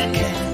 I can.